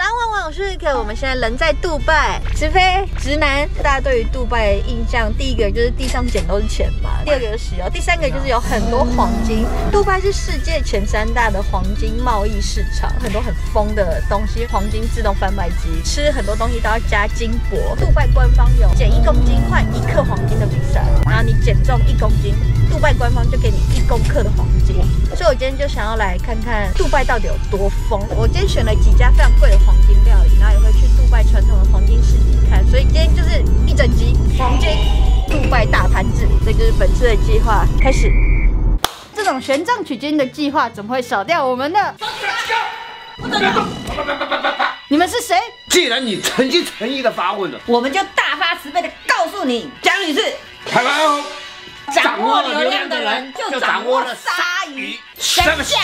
早安，晚安，我是 Rick，我们现在人在杜拜，直飞直男。大家对于杜拜的印象，第一个就是地上捡都是钱嘛，第二个就是石油，第三个就是有很多黄金。杜拜是世界前三大的黄金贸易市场，很多很疯的东西，黄金自动贩卖机，吃很多东西都要加金箔。杜拜官方有减一公斤换一克黄金的比赛，然后你减重一公斤，杜拜官方就给你一公克的黄金。我今天就想要来看看杜拜到底有多疯。我今天选了几家非常贵的黄金料理，然后也会去杜拜传统的黄金市集看。所以今天就是一整集黄金杜拜大盘子，这就是本次的计划开始。这种玄奘取经的计划怎么会少掉我们呢？你们是谁？既然你诚心诚意的发问了，我们就大发慈悲的告诉你，江女士，台湾哦，掌握流量的人就掌握了鲨鱼。什么下？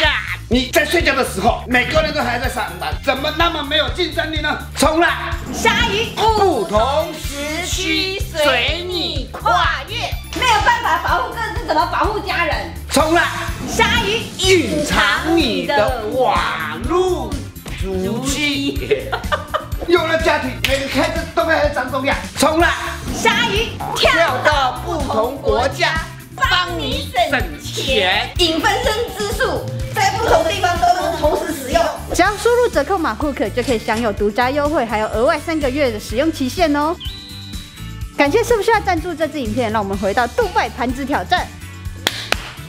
你在睡觉的时候，每个人都还在上班，怎么那么没有竞争力呢？冲啦！鲨鱼不同时区随你跨越，没有办法保护各自，怎么保护家人？冲啦！鲨鱼隐藏你的网路足迹。有了家庭，每个孩子都会和张重要。冲啦！鲨鱼跳到不同国家，帮你省钱。影分身之术，在不同地方都能同时使用。只要输入折扣码 Hook 就可以享有独家优惠，还有额外三个月的使用期限哦。感谢是不是要赞助这支影片？让我们回到杜拜盘子挑战。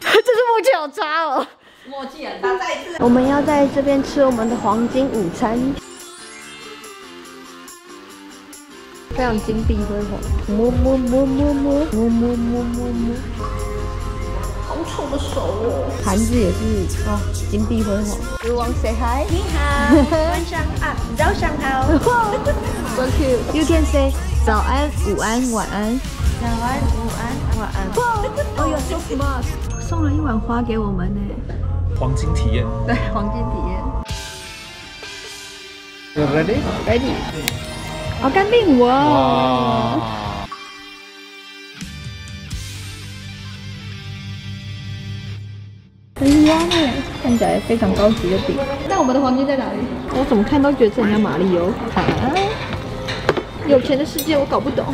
这是默契好渣哦。默契很大，再一次。我们要在这边吃我们的黄金午餐，非常金碧辉煌。摸摸摸摸摸摸摸摸摸摸，好丑的手哦！盘子也是哦，金碧辉煌。如王 say hi，你好，晚上啊，早上好。so cute。You can say 早安、午安、晚安。早安，午安，晚安。哦哟，so smart！送了一碗花给我们呢。黄金体验。对，黄金体验。You ready? Ready？好干净哇！哇！很压呢，看起来非常高级的饼。那我们的黄金在哪里？我怎么看都觉得这很像马里欧。啊，有钱的世界我搞不懂。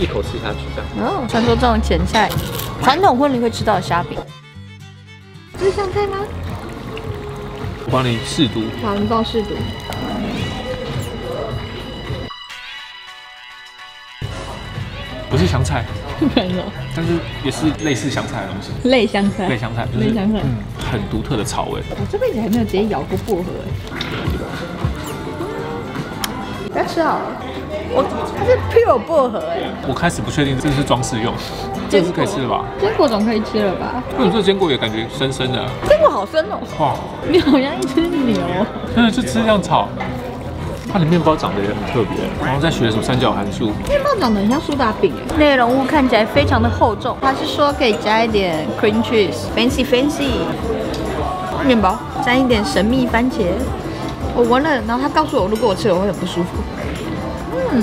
一口吃下去这样。哦，传说中的前菜，传统婚礼会吃到的虾饼。这是香菜吗？我帮你试毒。好，你帮我试毒。不是香菜，但是也是类似香菜的东西。类香菜。类香菜，就是类香菜嗯，很独特的草味。我这辈子还没有直接咬过薄荷哎。不要吃好了，我它是 pure 薄荷哎，我开始不确定这是装饰用，这个是可以吃的吧？坚果总可以吃了吧？因为你这坚果也感觉深深的，坚果好深哦，哇，你好像一只牛。真的是吃这样炒。它的面包长得也很特别，然后在学什么三角函数，面包长得很像苏打饼哎，内容物看起来非常的厚重。他是说可以加一点 cream cheese，fancy fancy。面包沾一点神秘番茄，我闻了，然后他告诉我，如果我吃了我会很不舒服。嗯，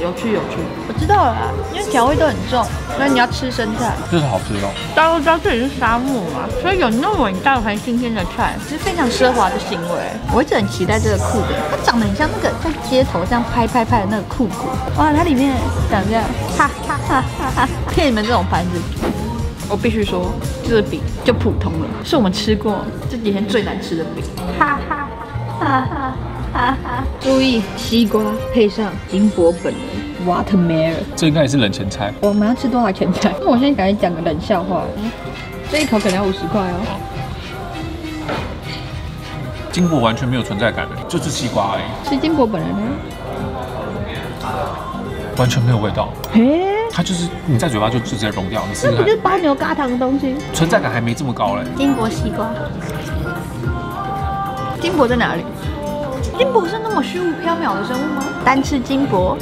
有趣有趣，我知道了啦，因为调味都很重，所以你要吃生菜。这是好吃的哦。大家都知道这里是沙漠嘛，所以有那么一大盘新鲜的菜，是非常奢华的行为。我一直很期待这个裤子，它长得很像那个在街头这样拍拍拍的那个裤子。哇，它里面长这样，哈哈哈哈哈！骗你们这种盘子，我必须说，这个饼就普通了，是我们吃过这几天最难吃的饼。哈哈哈哈哈哈！注意，西瓜配上金箔本人 watermelon。这应该也是冷前菜。我们要吃多少前菜？那我现在赶紧讲个冷笑话，这一口可能要五十块哦。金箔完全没有存在感的，就是西瓜而已，吃金箔本人呢？完全没有味道。嘿，它就是你在嘴巴就直接融掉，你试试看这不就是，包牛轧糖的东西？存在感还没这么高嘞。金箔西瓜，金箔在哪里？金箔是那么虚无缥缈的生物吗？单吃金箔，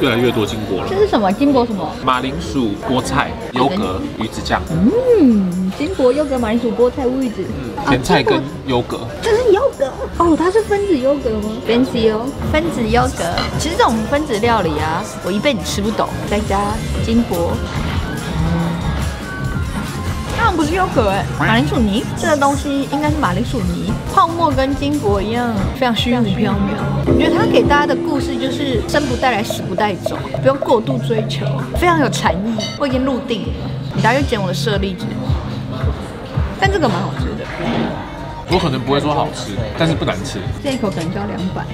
越来越多金箔了。这是什么？金箔什么？马铃薯、菠菜、优格、鱼子酱，嗯，金箔优格、马铃薯、菠菜、乌鱼子。嗯，甜菜根优格。这是优格哦，它是分子优格吗？Fancy 哦，分子优格。其实这种分子料理啊，我一辈子吃不懂。再加金�当然不是西有可哎，马铃薯泥这个东西应该是马铃薯泥，泡沫跟金箔一样，非常虚无缥缈。我觉得它给大家的故事就是生不带来，死不带走，不用过度追求，非常有禅意。我已经入定了，你等下就捡我的舍利子，但这个蛮好吃的。我可能不会说好吃，但是不难吃。这一口可能就要两百。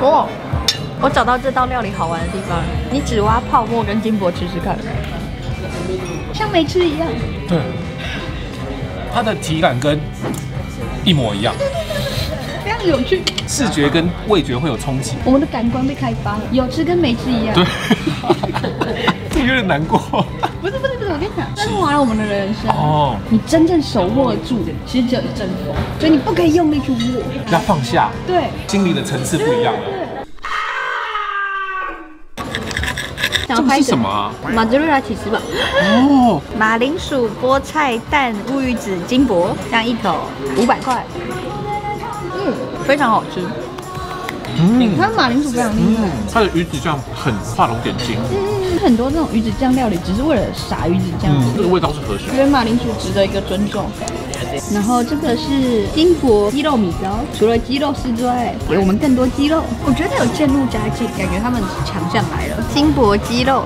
哦，我找到这道料理好玩的地方，你只挖泡沫跟金箔吃吃看，像没吃一样。对，它的体感跟一模一样，非常有趣，视觉跟味觉会有冲击。我们的感官被开发了，有吃跟没吃一样。对，这 有点难过。不是不是不是，我跟你讲，升华了我们的人生。哦，你真正手握住的，其实只有一阵风，所以你不可以用力去握。要放下，对，经历的层次不一样了。这个是什么啊？马吉瑞拉起司吧。哦，马铃薯、菠菜、蛋、乌鱼子、金箔，这样一口五百块。嗯，非常好吃。嗯，它马铃薯非常厉害。它的鱼子酱很画龙点睛。嗯，很多那种鱼子酱料理只是为了撒鱼子酱。嗯，这个味道是合适。因为马铃薯值得一个尊重。然后这个是金箔鸡肉米糕，除了鸡肉丝之外，给我们更多鸡肉。我觉得有渐入佳境，感觉他们强项来了。金箔鸡肉，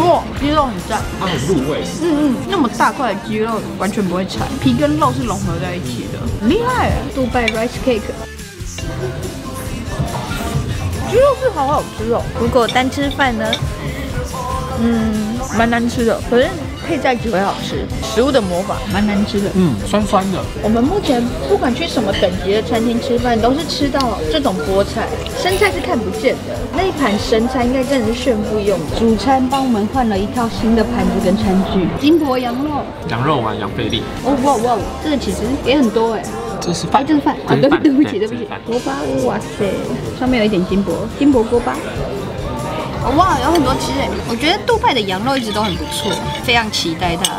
哇，鸡肉很赞，它很入味。嗯嗯，那么大块的鸡肉完全不会柴，皮跟肉是融合在一起的，很厉害。杜拜 rice cake，鸡肉是好好吃哦。如果单吃饭呢，嗯，蛮难吃的，可是。配在一起会好吃，食物的魔法蛮难吃的，嗯，酸酸的。我们目前不管去什么等级的餐厅吃饭，都是吃到这种菠菜，生菜是看不见的。那一盘生菜应该真的是炫富用的。主餐帮我们换了一套新的盘子跟餐具，金箔羊肉，羊肉丸、羊菲力。哦哇哇，这个其实也很多哎。这是饭，这是饭啊，对对不起对不起，锅巴，哇塞，上面有一点金箔，金箔锅巴。哇，有很多汁诶！我觉得杜拜的羊肉一直都很不错，非常期待它。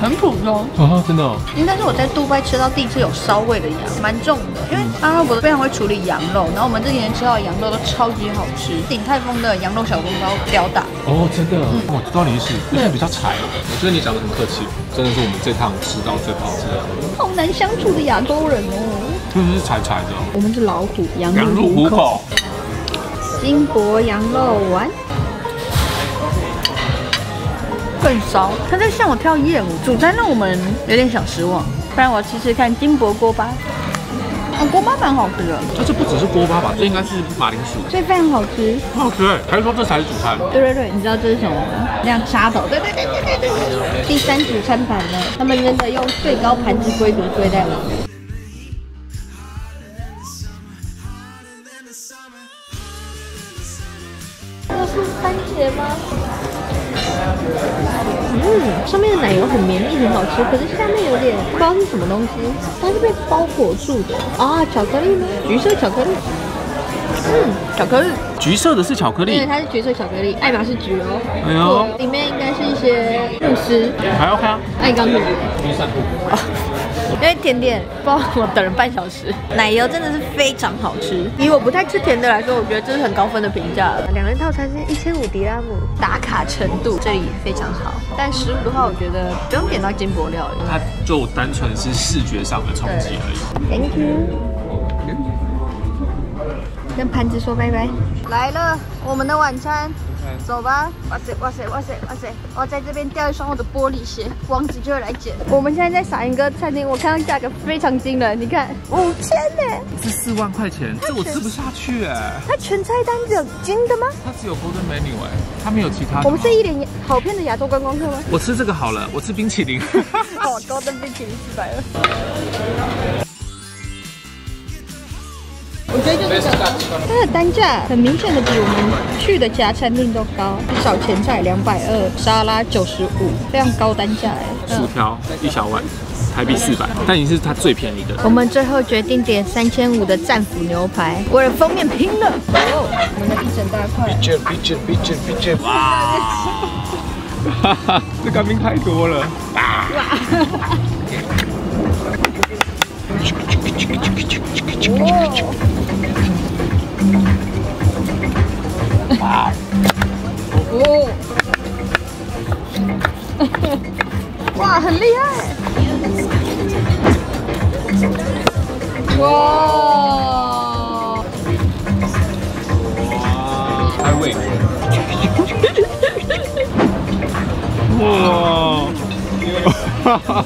很普通啊，真的。哦应该是我在杜拜吃到第一次有烧味的羊，蛮重的。因为阿拉伯非常会处理羊肉，然后我们这几年吃到的羊肉都超级好吃。鼎泰丰的羊肉小笼包吊打。哦，真的。我知道你是，因为比较柴。我觉得你讲的很客气，真的是我们这趟吃到最好吃的。好难相处的亚洲人哦。真的是柴柴的。我们是老虎，羊入虎口。金箔羊肉丸，更烧。他在向我跳艳舞，主餐让我们有点小失望。不然我吃吃看金箔锅巴。啊，锅巴蛮好吃的。这这不只是锅巴吧？这应该是马铃薯。所以非常好吃。好吃还是说这才是主餐？对对对，你知道这是什么吗？亮沙头。对对对对对对。第三主餐盘呢？他们真的用最高盘子规格对待我。番嗯，上面的奶油很绵密，很好吃。可是下面有点不知道是什么东西，它是被包裹住的啊！巧克力吗？橘色巧克力。嗯，巧克力。橘色的是巧克力。对，它是橘色巧克力，爱马仕橘哦。哎呦，里面应该是一些慕斯。还 OK 啊？爱刚果。第散步。因为甜点帮我等了半小时，奶油真的是非常好吃。以我不太吃甜的来说，我觉得这是很高分的评价了。两人套餐是一千五迪拉姆，打卡程度这里非常好。但食物的话，我觉得不用点到金箔料理，它就单纯是视觉上的冲击而已。Thank you。跟盘子说拜拜。来了，我们的晚餐。走吧！哇塞哇塞哇塞哇塞！我在这边掉一双我的玻璃鞋，王子就会来捡。我们现在在闪一个餐厅，我看到价格非常惊人，你看五千呢，是四万块钱，这我吃不下去哎。它全菜单只有金的吗？它只有 Golden Menu 哎，它没有其他。我们是一脸好骗的亚洲观光客吗？我吃这个好了，我吃冰淇淋。哦，Golden 冰淇淋四百二。它的单价很明显的比我们去的其他餐厅都高，小前菜两百二，沙拉九十五，非常高单价哎。薯条一小碗，台币四百，但已经是它最便宜的。我们最后决定点三千五的战斧牛排，为了封面拼了。哦，我们的一整大块。比劲比劲比劲比劲！哇！哈哈，这干冰太多了。哇！哇哦哇很厉害。哇。哇开胃哇哈哈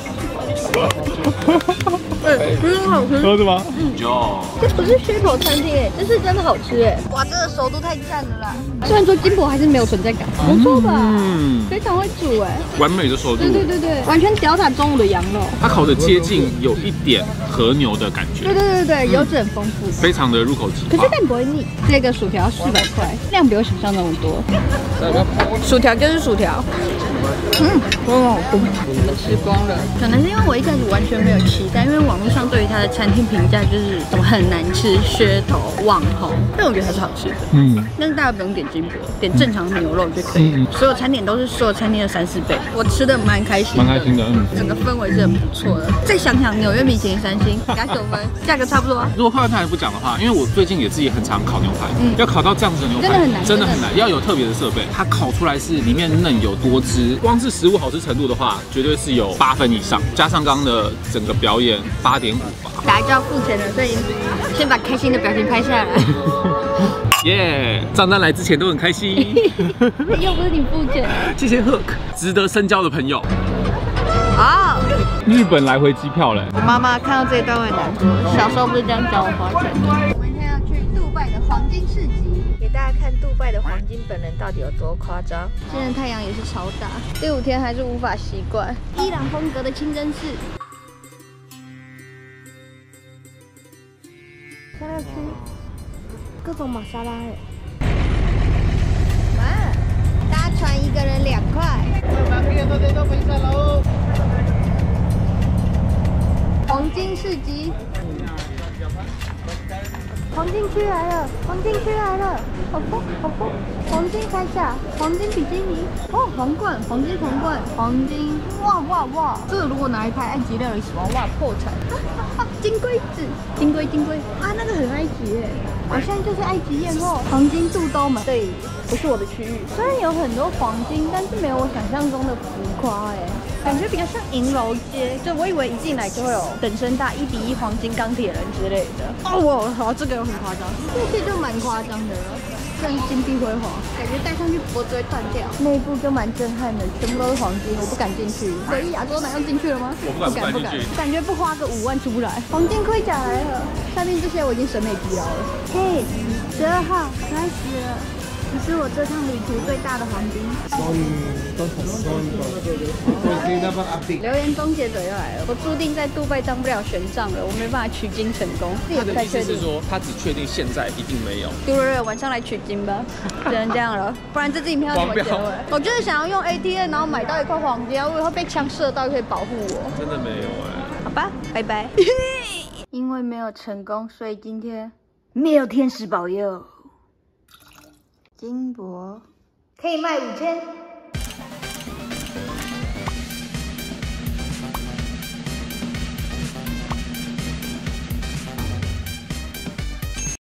嗯，很好吃。喝是吗？就这不是噱头餐厅哎，这是真的好吃哎！哇，这个熟度太赞了啦！虽然说金箔还是没有存在感，不错吧？嗯，非常会煮哎。完美的熟度。对对对对，完全吊打中午的羊肉。它烤的接近有一点和牛的感觉。对对对对，油脂很丰富，非常的入口即化。可是但不会腻。这个薯条四百块，量比我想象中的多。薯条就是薯条。嗯，哇，我们吃光了。可能是因为我一开始完全没有期待，因为网络上对于它的餐厅评价就是什么很难吃、噱头、网红，但我觉得它是好吃的。嗯，但是大家不用点金箔，点正常牛肉就可以了。嗯所有餐点都是所有餐厅的三四倍，我吃的蛮开心，蛮开心的。嗯，整个氛围是很不错的。再想想纽约米其林三星，加九分，价格差不多啊。如果换盘不讲的话，因为我最近也自己很常烤牛排，嗯要烤到这样子的牛排真的很难真的很难，要有特别的设备。它烤出来是里面嫩有多汁，光是食物好吃程度的话，绝对是有八分以上，加上刚刚的整个表演八点五吧。大家就要付钱了，所以先把开心的表情拍下来。耶、账单来之前都很开心，又不是你付钱。谢谢 Hook，值得深交的朋友。好，日本来回机票嘞，我妈妈看到这一段会难过。小时候不是这样教我花钱。我们现在要去杜拜的黄金市集，看杜拜的黄金本人到底有多夸张。现在太阳也是超大，第五天还是无法习惯伊朗风格的清真寺。香料区，各种玛莎拉哎。哇，搭船一个人两块。黄金市集，黄金区来了，黄金区来了，好疯好疯！黄金铠甲，黄金比基尼，哦，皇冠，黄金皇冠，黄金，哇哇哇！这个如果拿来拍埃及料理什么，哇，破产！金龟子，金龟金龟啊，那个很埃及耶，好像就是埃及艳后，黄金肚兜嘛，对，不是我的区域。虽然有很多黄金，但是没有我想象中的浮夸哎。感觉比较像银楼街，就我以为一进来就会有等身大一比一黄金钢铁人之类的。哦，哇，好，这个有很夸张，这些就蛮夸张的了，像金碧辉煌，感觉戴上去脖子会断掉。内部就蛮震撼的，全部都是黄金，我不敢进去。所以亚洲男要进去了吗？我不敢不敢感觉不花个五万出不来。黄金盔甲来了，下面这些我已经审美疲劳了。嘿，十二号开始了，你是我这趟旅途最大的黄金。留言终结者又来了，我注定在杜拜当不了玄奘了，我没办法取经成功。也他的意思不太确定。是说，他只确定现在一定没有。丢了晚上来取经吧，只能这样了，不然这支影片要怎么结尾？我就是想要用 ATM，然后买到一块黄金，我以后被枪射到可以保护我。真的没有哎、好吧，拜拜。因为没有成功，所以今天没有天使保佑。金箔可以卖五千。